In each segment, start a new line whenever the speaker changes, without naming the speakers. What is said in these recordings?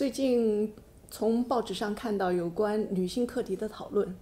最近从报纸上看到有关女性课题的讨论，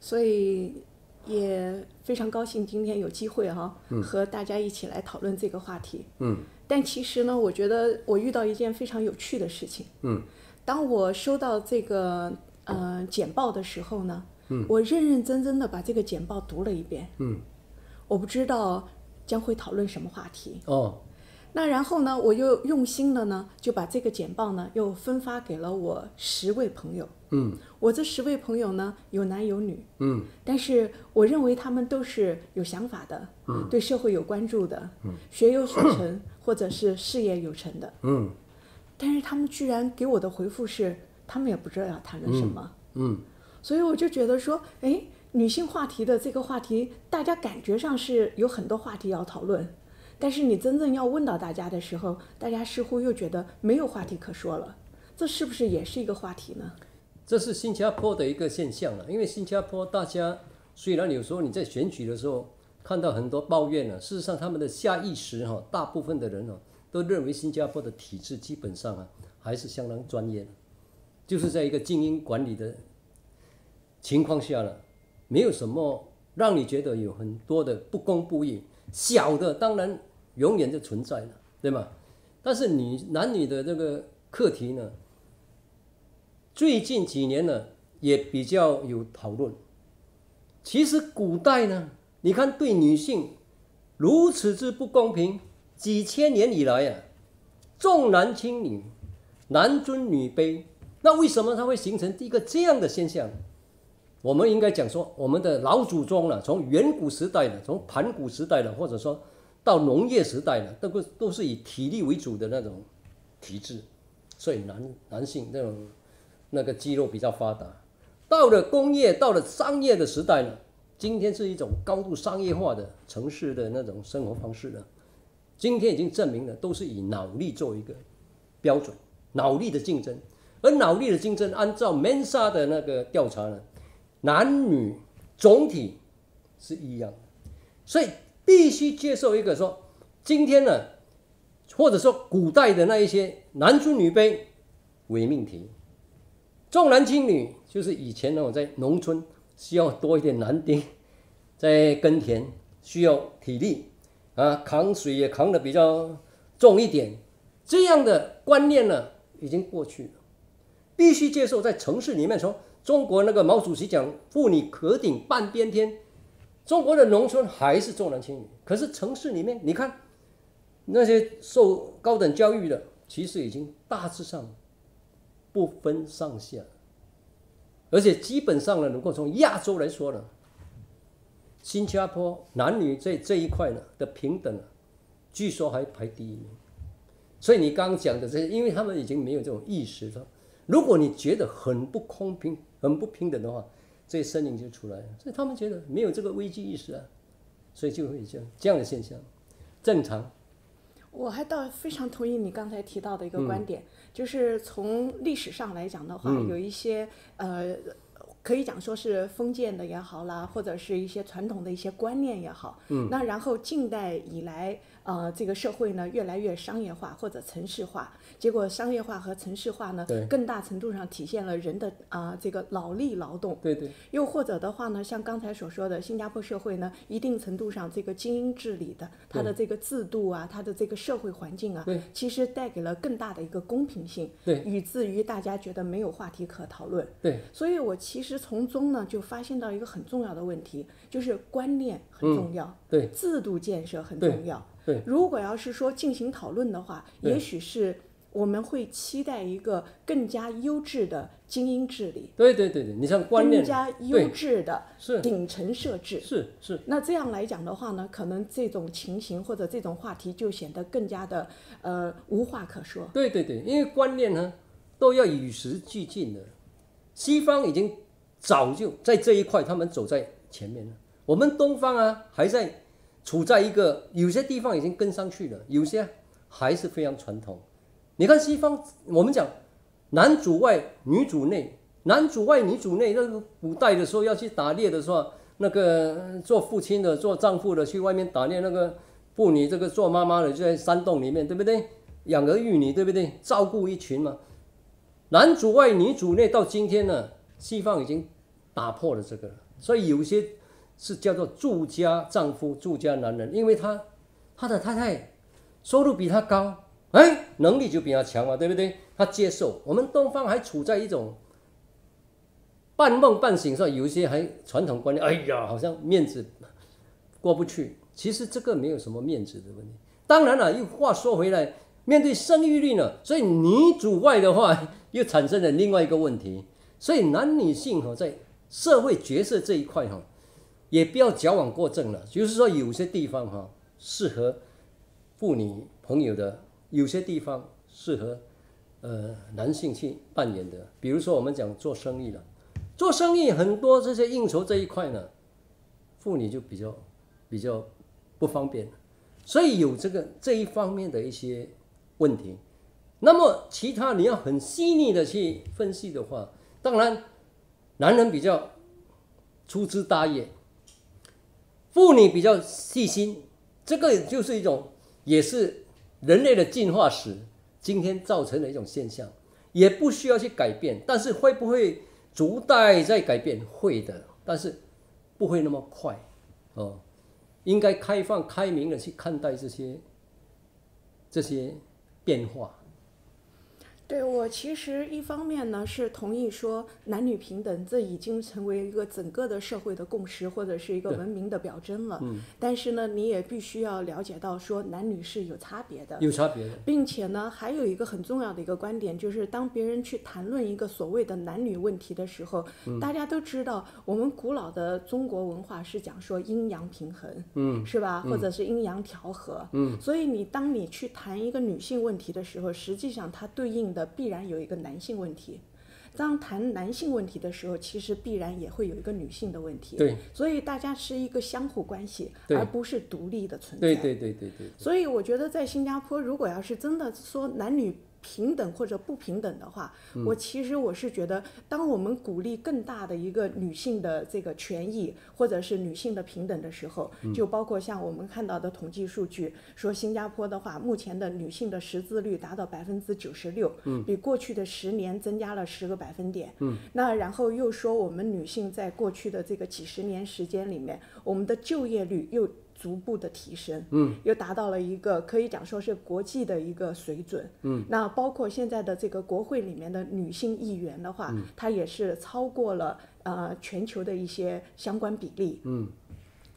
所以也非常高兴今天有机会哈、和大家一起来讨论这个话题。
嗯
但其实呢，我觉得我遇到一件非常有趣的事情。
嗯，
当我收到这个呃简报的时候呢，嗯，我认认真真的把这个简报读了一遍。
嗯，
我不知道将会讨论什么话题。
哦，
那然后呢，我又用心的呢，就把这个简报呢又分发给了我十位朋友。
嗯
我这十位朋友呢，有男有女，
嗯
但是我认为他们都是有想法的，
嗯
对社会有关注的，学有所成，或者是事业有成的。
嗯
但是他们居然给我的回复是，他们也不知道要谈论什么。
嗯
所以我就觉得说，哎，女性话题的这个话题，大家感觉上是有很多话题要讨论，但是你真正要问到大家的时候，大家似乎又觉得没有话题可说了。这是不是也是一个话题呢？
这是新加坡的一个现象了。因为新加坡大家虽然有时候你在选举的时候看到很多抱怨呢，事实上他们的下意识哈，大部分的人哦都认为新加坡的体制基本上啊还是相当专业的，就是在一个精英管理的情况下呢，没有什么让你觉得有很多的不公不义，小的当然永远就存在了，对吗？但是女男女的这个课题呢，最近几年呢也比较有讨论。其实古代呢，你看对女性如此之不公平，几千年以来啊，重男轻女，男尊女卑，那为什么它会形成一个这样的现象？我们应该讲说，我们的老祖宗了，从远古时代的，从盘古时代的，或者说到农业时代的，都个都是以体力为主的那种体制，所以男男性那种那个肌肉比较发达。到了工业，到了商业的时代呢，今天是一种高度商业化的城市的那种生活方式呢。今天已经证明了，都是以脑力作为一个标准，脑力的竞争。而脑力的竞争，按照 Mensa 的那个调查呢，男女总体是一样的，所以必须接受一个说，今天呢，或者说古代的那一些男尊女卑伪命题，重男轻女就是以前呢，我在农村需要多一点男丁，在耕田需要体力啊，扛水也扛得比较重一点，这样的观念呢已经过去了，必须接受在城市里面说。中国那个毛主席讲“妇女可顶半边天”，中国的农村还是重男轻女，可是城市里面，你看那些受高等教育的，其实已经大致上不分上下，而且基本上呢，如果从亚洲来说呢，新加坡男女这这一块呢的平等，据说还排第一名。所以你刚刚讲的这些，因为他们已经没有这种意识了。如果你觉得很不公平、很不平等的话，这些声音就出来了。所以他们觉得没有这个危机意识啊，所以就会这样这样的现象，正常。
我还倒非常同意你刚才提到的一个观点，就是从历史上来讲的话，有一些呃，可以讲说是封建的也好啦，或者是一些传统的一些观念也好，嗯，那然后近代以来，呃，这个社会呢越来越商业化或者城市化，结果商业化和城市化呢，更大程度上体现了人的啊、这个脑力劳动，
对对，
又或者的话呢，像刚才所说的，新加坡社会呢，一定程度上这个精英治理的，它的这个制度啊，它的这个社会环境啊
对，
其实带给了更大的一个公平性，
对
以至于大家觉得没有话题可讨论。
对，
所以我其实从中呢就发现到一个很重要的问题，就是观念很重要，
对
制度建设很重要。
对
如果要是说进行讨论的话，也许是我们会期待一个更加优质的精英治理。
对对对对，你像观念
更加优质的
是
顶层设置。
是是，
那这样来讲的话呢，可能这种情形或者这种话题就显得更加的呃无话可说。
对对对，因为观念呢都要与时俱进的，西方已经早就在这一块他们走在前面了，我们东方啊还在处在一个有些地方已经跟上去了，有些还是非常传统。你看西方，我们讲男主外女主内，男主外女主内，那个古代的时候要去打猎的时候，那个做父亲的、做丈夫的去外面打猎，那个妇女这个做妈妈的就在山洞里面，对不对？养儿育女，对不对？照顾一群嘛。男主外女主内，到今天呢，西方已经打破了这个。所以有些是叫做住家丈夫、住家男人，因为他他的太太收入比他高，哎，能力就比他强嘛，对不对？他接受。我们东方还处在一种半梦半醒上，有一些还传统观念，哎呀，好像面子过不去。其实这个没有什么面子的问题。当然了，又话说回来，面对生育率呢，所以女主外的话，又产生了另外一个问题。所以男女性哈，在社会角色这一块哈，也不要矫枉过正了。就是说，有些地方哈适合妇女朋友的，有些地方适合呃男性去扮演的。比如说，我们讲做生意了，做生意很多这些应酬这一块呢，妇女就比较比较不方便，所以有这个这一方面的一些问题。那么其他你要很细腻的去分析的话，当然男人比较粗枝大叶，妇女比较细心，这个就是一种也是人类的进化史今天造成的一种现象，也不需要去改变。但是会不会逐代在改变？会的，但是不会那么快哦。应该开放、开明的去看待这些这些变化。
对我其实一方面呢是同意说男女平等，这已经成为一个整个的社会的共识或者是一个文明的表征了。
嗯。
但是呢，你也必须要了解到说男女是有差别的。
有差别的。
并且呢，还有一个很重要的一个观点，就是当别人去谈论一个所谓的男女问题的时候，大家都知道我们古老的中国文化是讲说阴阳平衡，
嗯，
是吧？或者是阴阳调和，
嗯。
所以你当你去谈一个女性问题的时候，实际上它对应的必然有一个男性问题，当谈男性问题的时候，其实必然也会有一个女性的问题。
对，
所以大家是一个相互关系，而不是独立的存在。
对对对对对。
所以我觉得在新加坡，如果要是真的说男女平等或者不平等的话，我其实我是觉得，当我们鼓励更大的一个女性的这个权益，或者是女性的平等的时候，就包括像我们看到的统计数据，说新加坡的话，目前的女性的识字率达到百分之九十六，比过去的十年增加了十个百分点。那然后又说我们女性在过去的这个几十年时间里面，我们的就业率又逐步的提升，
嗯，
又达到了一个可以讲说是国际的一个水准，
嗯，
那包括现在的这个国会里面的女性议员的话，她也是超过了呃全球的一些相关比例，
嗯，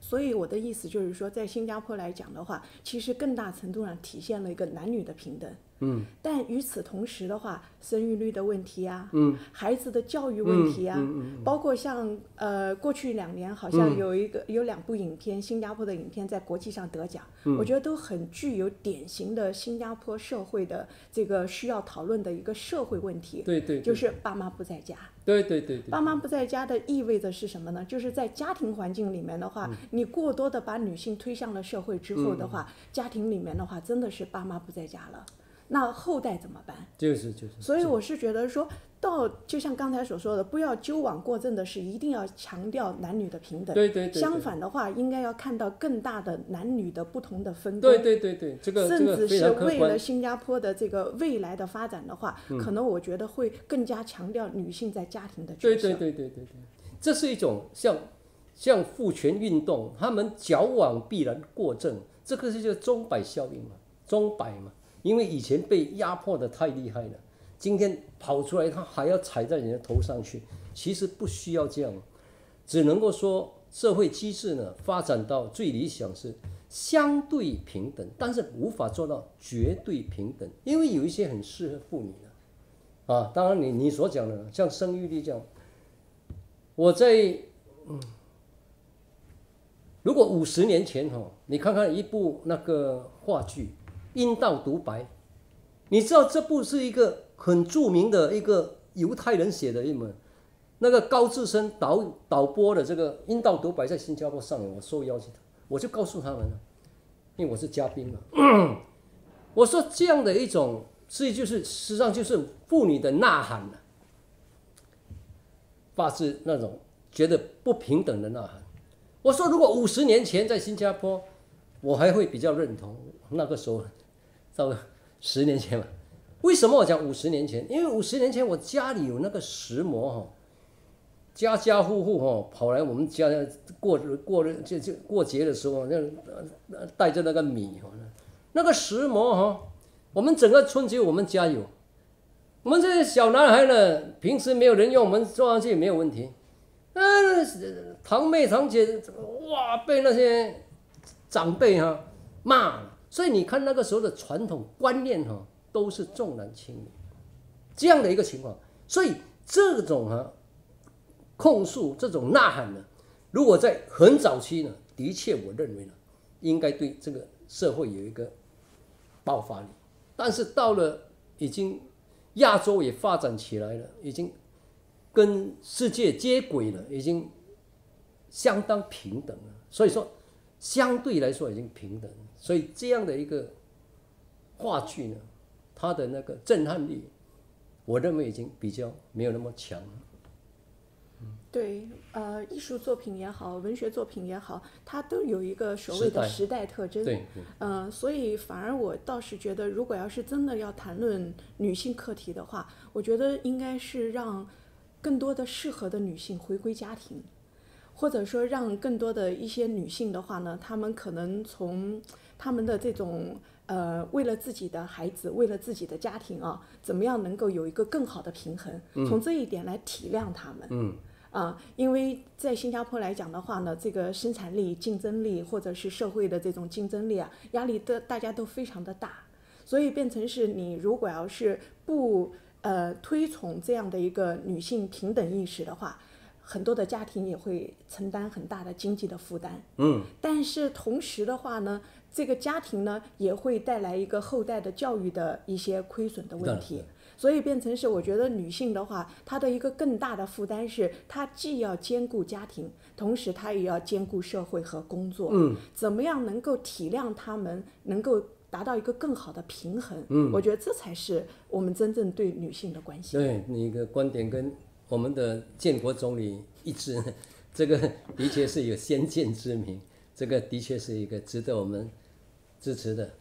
所以我的意思就是说，在新加坡来讲的话，其实更大程度上体现了一个男女的平等。
嗯，
但与此同时的话，生育率的问题啊，
嗯，
孩子的教育问题啊，
嗯嗯
包括像呃过去两年好像有一个、有两部影片，新加坡的影片在国际上得奖，
嗯。
我觉得都很具有典型的新加坡社会的这个需要讨论的一个社会问题，
对对，对。
就是爸妈不在家。
对对对对，
爸妈不在家的意味着是什么呢？就是在家庭环境里面的话，
嗯。
你过多的把女性推向了社会之后的话，家庭里面的话真的是爸妈不在家了，那后代怎么办？
就是就是，
所以我是觉得说到，就像刚才所说的，不要纠枉过正的是，一定要强调男女的平等。
对对对对
相反的话，应该要看到更大的男女的不同的分工。
对对对对，这个
甚至是为了新加坡的这个未来的发展的话，
嗯
可能我觉得会更加强调女性在家庭的角色。
对对对对对对，这是一种像像父权运动，他们矫枉必然过正，这个是叫钟摆效应嘛，钟摆嘛，因为以前被压迫的太厉害了，今天跑出来他还要踩在人家头上去，其实不需要这样，只能够说社会机制呢发展到最理想是相对平等，但是无法做到绝对平等，因为有一些很适合妇女的。啊，当然你你所讲的像生育率这样，我在嗯，如果五十年前哈、你看看一部那个话剧《阴道独白》，你知道这部是一个很著名的一个犹太人写的一本，那个高志森导导播的这个《阴道独白》在新加坡上演，我受邀请，我就告诉他们了，因为我是嘉宾嘛，我说这样的一种，所以就是实际上就是妇女的呐喊，发自那种觉得不平等的呐喊。我说，如果五十年前在新加坡，我还会比较认同那个时候，到了十年前嘛，为什么我讲五十年前？因为五十年前我家里有那个石磨哈，家家户户哈跑来我们家过过就就过节的时候，那带着那个米哈，那个石磨哈，我们整个村只有我们家有。我们这些小男孩呢，平时没有人用，我们装上去也没有问题。嗯，堂妹堂姐哇，被那些长辈哈骂，所以你看那个时候的传统观念哈，都是重男轻女这样的一个情况。所以这种哈控诉、这种呐喊呢，如果在很早期呢，的确我认为呢，应该对这个社会有一个爆发力。但是到了已经。亚洲也发展起来了，已经跟世界接轨了，已经相当平等了。所以说，相对来说已经平等。所以这样的一个话剧呢，它的那个震撼力，我认为已经比较没有那么强了。
对，呃，艺术作品也好，文学作品也好，它都有一个所谓的时代特征。
对，
嗯，所以反而我倒是觉得，如果要是真的要谈论女性课题的话，我觉得应该是让更多的适合的女性回归家庭，或者说让更多的一些女性的话呢，她们可能从她们的这种呃，为了自己的孩子，为了自己的家庭啊，怎么样能够有一个更好的平衡，从这一点来体谅她们。
嗯。
啊，因为在新加坡来讲的话呢，这个生产力、竞争力或者是社会的这种竞争力啊，压力的大家都非常的大，所以变成是你如果要是不呃推崇这样的一个女性平等意识的话，很多的家庭也会承担很大的经济的负担。
嗯，
但是同时的话呢，这个家庭呢也会带来一个后代的教育的一些亏损的问题。所以变成是，我觉得女性的话，她的一个更大的负担是，她既要兼顾家庭，同时她也要兼顾社会和工作。
嗯，
怎么样能够体谅她们，能够达到一个更好的平衡？
嗯，
我觉得这才是我们真正对女性的关心。
对，你的观点跟我们的建国总理一直，这个的确是有先见之明，这个的确是一个值得我们支持的。